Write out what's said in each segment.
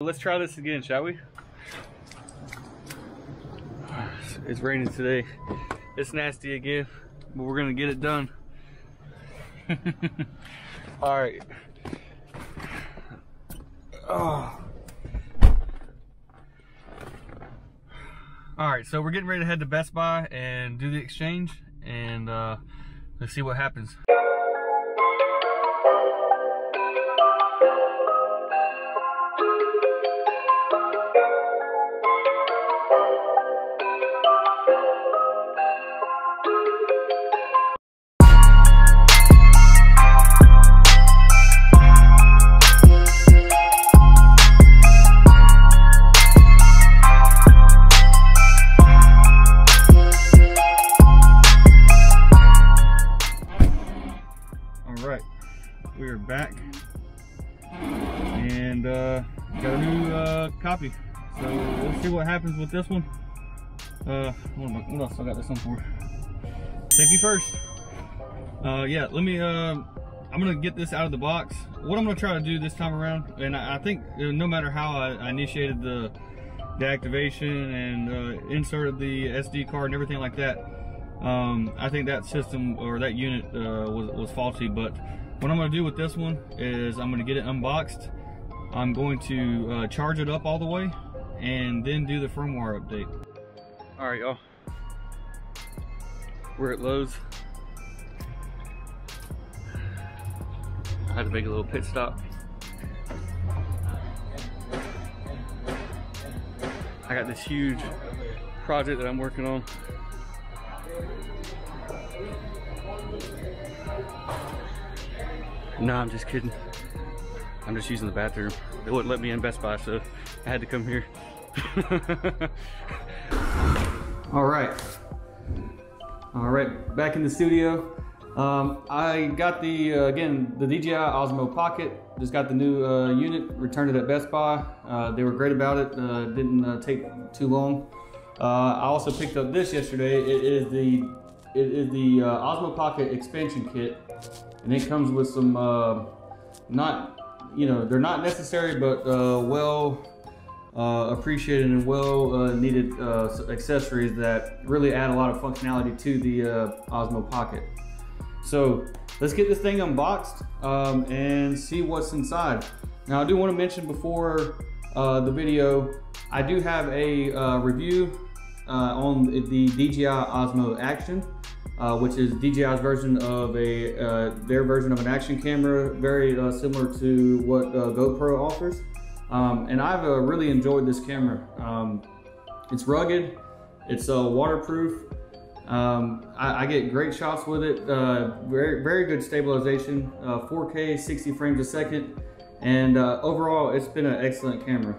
Let's try this again, shall we? It's raining today. It's nasty again, but we're gonna get it done. All right. Oh. All right, so we're getting ready to head to Best Buy and do the exchange, and uh, let's see what happens. Copy. So let's see what happens with this one. Uh, what, what else I got this one for? Safety first. Uh, yeah, let me. Uh, I'm gonna get this out of the box. What I'm gonna try to do this time around, and I, I think uh, no matter how I, I initiated the the activation and uh, inserted the SD card and everything like that, um, I think that system or that unit uh, was, was faulty. But what I'm to do with this one is I'm to get it unboxed. I'm going to uh, charge it up all the way and then do the firmware update. All right, y'all. We're at Lowe's. I had to make a little pit stop. I got this huge project that I'm working on. No, I'm just kidding. I'm just using the bathroom. They wouldn't let me in Best Buy, so I had to come here. All right. All right, back in the studio. Um, I got the, uh, again, the DJI Osmo Pocket. Just got the new uh, unit, returned it at Best Buy. Uh, they were great about it, uh, didn't uh, take too long. Uh, I also picked up this yesterday. It is the, it is the Osmo Pocket expansion kit. And it comes with some, not, you know, they're not necessary, but well uh, appreciated and well uh, needed uh, accessories that really add a lot of functionality to the Osmo Pocket. So let's get this thing unboxed um, and see what's inside. Now I do want to mention before uh, the video, I do have a uh, review uh, on the DJI Osmo Action, uh, which is DJI's version of a uh, their version of an action camera, very uh, similar to what GoPro offers. Um, and I've really enjoyed this camera. Um, it's rugged, it's waterproof, um, I, I, get great shots with it. Uh, very, very good stabilization. Uh, 4K, 60 frames a second, and uh, overall, it's been an excellent camera.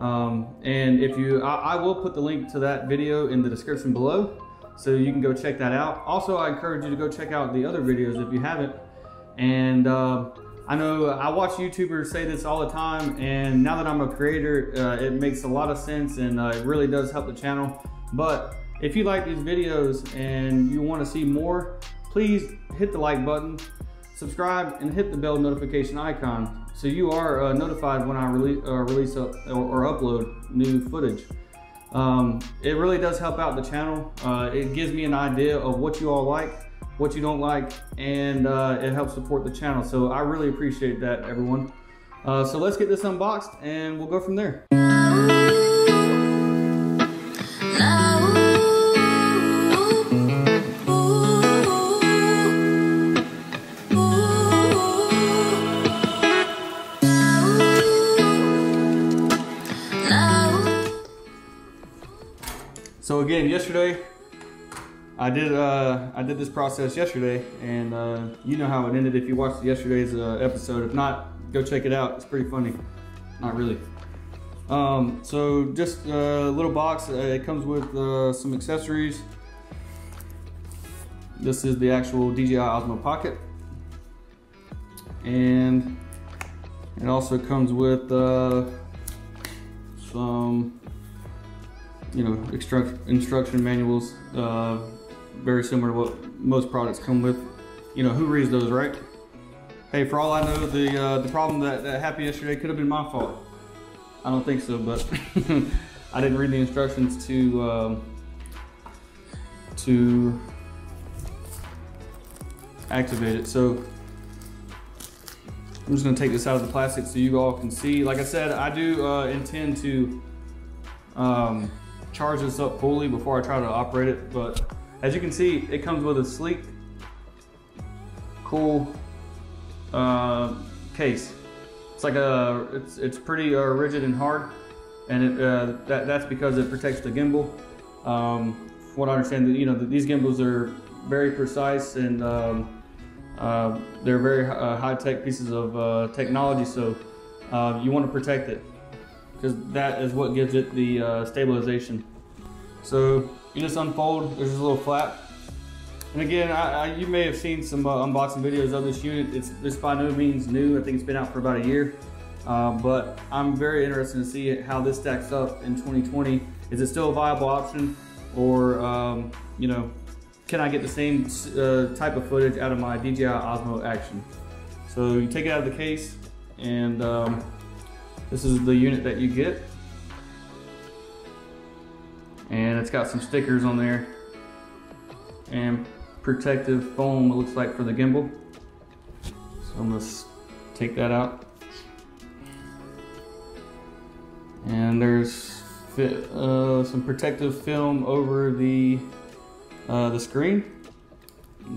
Um, and if you, I, I, will put the link to that video in the description below, so you can go check that out. Also, I encourage you to go check out the other videos if you haven't. And uh, I know I watch YouTubers say this all the time, and now that I'm a creator, uh, it makes a lot of sense, and uh, it really does help the channel. But if you like these videos and you want to see more, please hit the like button, subscribe, and hit the bell notification icon so you are uh, notified when I release, uh, release a, or, or, upload new footage. Um, it really does help out the channel. Uh, it gives me an idea of what you all like, what you don't like, and uh, it helps support the channel. So I really appreciate that, everyone. Uh, so let's get this unboxed and we'll go from there. So again, yesterday, I did uh, I did this process yesterday, and uh, you know how it ended if you watched yesterday's uh, episode. If not, go check it out. It's pretty funny. Not really. Um, so just a little box. Uh, it comes with uh, some accessories. This is the actual DJI Osmo Pocket, and it also comes with uh, some you know, instruction manuals, uh, very similar to what most products come with. You know, who reads those, right? Hey, for all I know, the uh, the problem that, that happened yesterday could have been my fault. I don't think so, but I didn't read the instructions to um, to activate it. So I'm just gonna take this out of the plastic so you all can see. Like I said, I do uh, intend to um, charge this up fully before I try to operate it, but as you can see, it comes with a sleek, cool uh, case. It's like a, it's, it's pretty uh, rigid and hard, and it, uh, that, that's because it protects the gimbal. Um, what I understand, you know, these gimbals are very precise and um, uh, they're very uh, high-tech pieces of uh, technology, so uh, you want to protect it because that is what gives it the uh, stabilization. So you just unfold, there's just a little flap. And again, I, I, you may have seen some uh, unboxing videos of this unit. It's, it's by no means new. I think it's been out for about a year. but I'm very interested to see how this stacks up in 2020. Is it still a viable option? Or, um, you know, can I get the same uh, type of footage out of my DJI Osmo Action. So you take it out of the case and um, this is the unit that you get. And it's got some stickers on there and protective foam it looks like for the gimbal. So I'm gonna take that out. And there's uh, some protective film over the uh, the screen.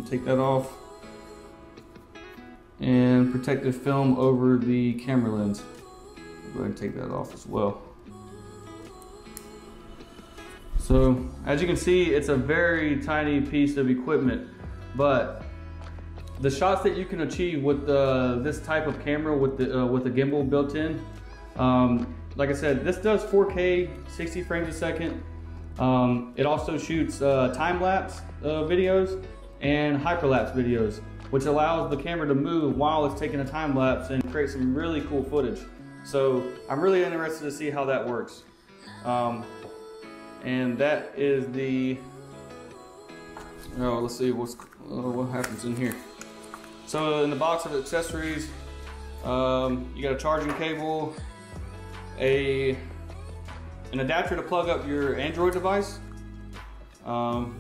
Take that off. And protective film over the camera lens. Go ahead and take that off as well. So as you can see, it's a very tiny piece of equipment, but the shots that you can achieve with uh, this type of camera with the uh, with a gimbal built in, um, like I said, this does 4K, 60 frames a second, um, it also shoots uh, time-lapse uh, videos and hyperlapse videos, which allows the camera to move while it's taking a time lapse and create some really cool footage. So I'm really interested to see how that works. Um, and that is the, oh, let's see what's, uh, what happens in here. So in the box of accessories, um, you got a charging cable, a an adapter to plug up your Android device. Um,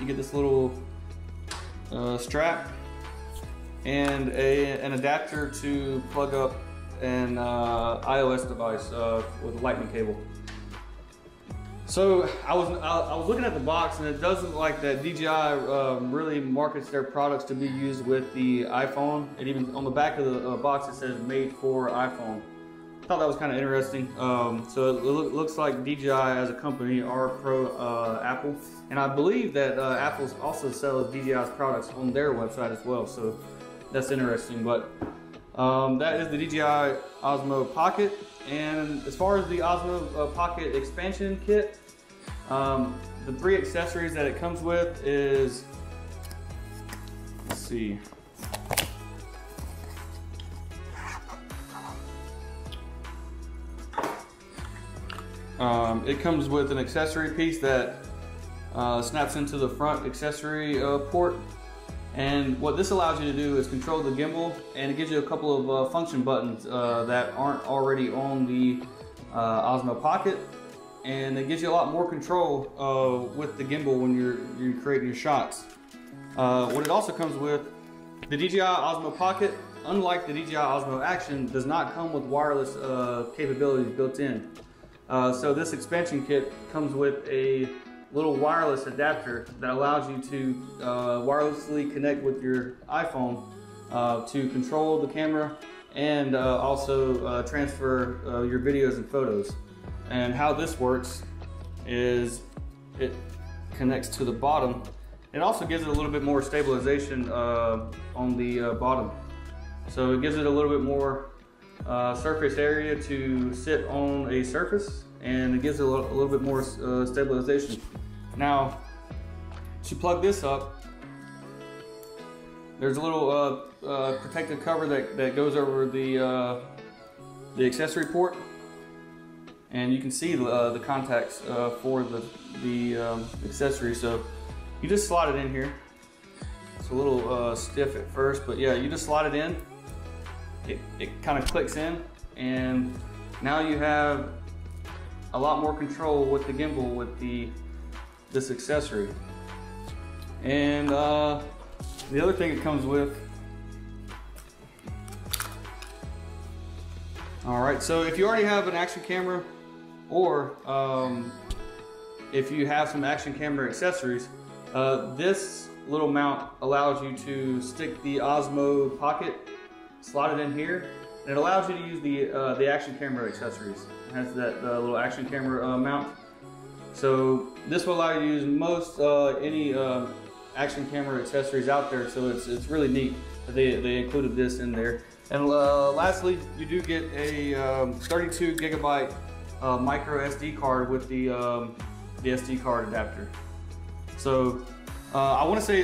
you get this little uh, strap and a, an adapter to plug up an uh, iOS device uh, with a lightning cable. So I was I, was looking at the box and it doesn't like that DJI um, really markets their products to be used with the iPhone. And even on the back of the uh, box it says made for iPhone I thought that was kind of interesting. Um, so it lo looks like DJI as a company are pro uh, Apple, and I believe that uh, Apple also sells DJI's products on their website as well. So that's interesting. But um, that is the DJI Osmo Pocket, and as far as the Osmo uh, Pocket expansion kit, um, the three accessories that it comes with is let's see. Um, it comes with an accessory piece that uh, snaps into the front accessory uh, port. And what this allows you to do is control the gimbal and it gives you a couple of uh, function buttons uh, that aren't already on the uh, Osmo Pocket. And it gives you a lot more control uh, with the gimbal when you're, you're creating your shots. what it also comes with, the DJI Osmo Pocket, unlike the DJI Osmo Action, does not come with wireless capabilities built in. Uh, so this expansion kit comes with a little wireless adapter that allows you to uh, wirelessly connect with your iPhone uh, to control the camera and uh, also uh, transfer uh, your videos and photos. And how this works is it connects to the bottom. It also gives it a little bit more stabilization on the bottom. So it gives it a little bit more uh, surface area to sit on a surface and it gives it a little, a little bit more uh, stabilization. Now, to plug this up, there's a little uh, uh, protective cover that, that goes over the, uh, the accessory port and you can see the, uh, the contacts for the, the um, accessory. So you just slide it in here. It's a little stiff at first, but yeah, you just slide it in it, it kind of clicks in and now you have a lot more control with the gimbal with the this accessory. And uh, the other thing it comes with All right, so if you already have an action camera or um, if you have some action camera accessories, uh, this little mount allows you to stick the Osmo Pocket, slot it in here, and it allows you to use the uh, the action camera accessories. It has that uh, little action camera uh, mount. So this will allow you to use most uh, any uh, action camera accessories out there. So it's, it's really neat that they, they included this in there. And uh, lastly, you do get a um, 32 gigabyte micro SD card with the, um, the SD card adapter. So I want to say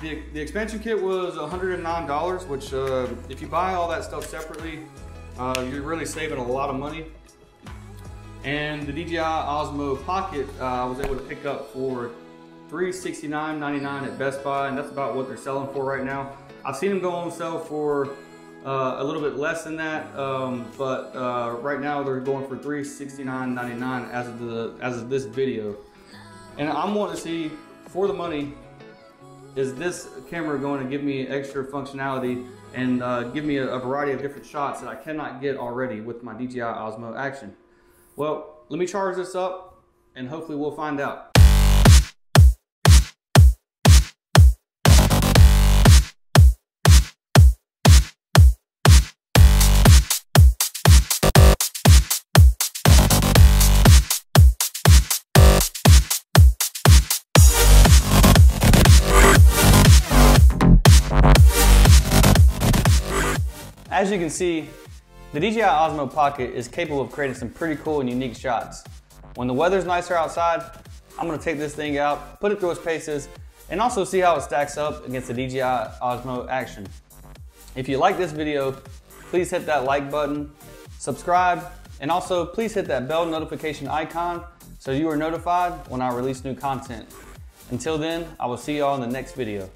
the, the expansion kit was $109, which uh, if you buy all that stuff separately, uh, you're really saving a lot of money. And the DJI Osmo Pocket, I was able to pick up for $369.99 at Best Buy, and that's about what they're selling for right now. I've seen them go on sale for uh, a little bit less than that, um, but uh, right now they're going for $369.99 as of the as of this video. And I'm wanting to see for the money, is this camera going to give me extra functionality and uh, give me a, a variety of different shots that I cannot get already with my DJI Osmo Action? Well, let me charge this up and hopefully we'll find out. As you can see, the DJI Osmo Pocket is capable of creating some pretty cool and unique shots. When the weather's nicer outside, I'm gonna take this thing out, put it through its paces, and also see how it stacks up against the DJI Osmo Action. If you like this video, please hit that like button, subscribe, and also please hit that bell notification icon so you are notified when I release new content. Until then, I will see y'all in the next video.